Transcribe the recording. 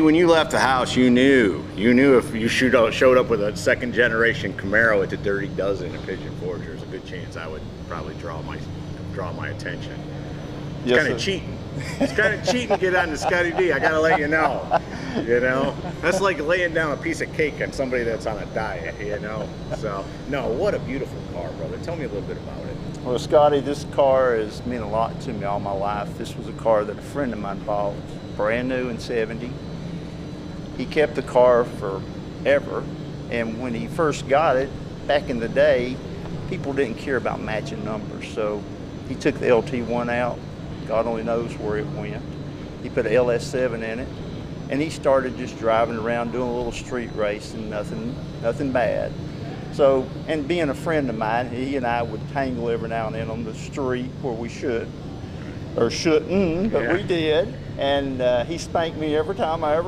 When you left the house, you knew. You knew if you shoot out, showed up with a second generation Camaro at the Dirty Dozen in Pigeon Forge, there's a good chance I would probably draw my draw my attention. It's Yes, kind of cheating. It's kind of cheating to get on the Scottie D. I gotta let you know. You know, that's like laying down a piece of cake on somebody that's on a diet. You know. So no, what a beautiful car, brother. Tell me a little bit about it. Well, Scottie, this car has meant a lot to me all my life. This was a car that a friend of mine bought, brand new in 70. He kept the car forever, and when he first got it, back in the day, people didn't care about matching numbers. So he took the LT1 out. God only knows where it went. He put a LS7 in it, and he started just driving around doing a little street racing, nothing, nothing bad. So, and being a friend of mine, he and I would tangle every now and then on the street where we should, or shouldn't, but we did. And uh, he spanked me every time I ever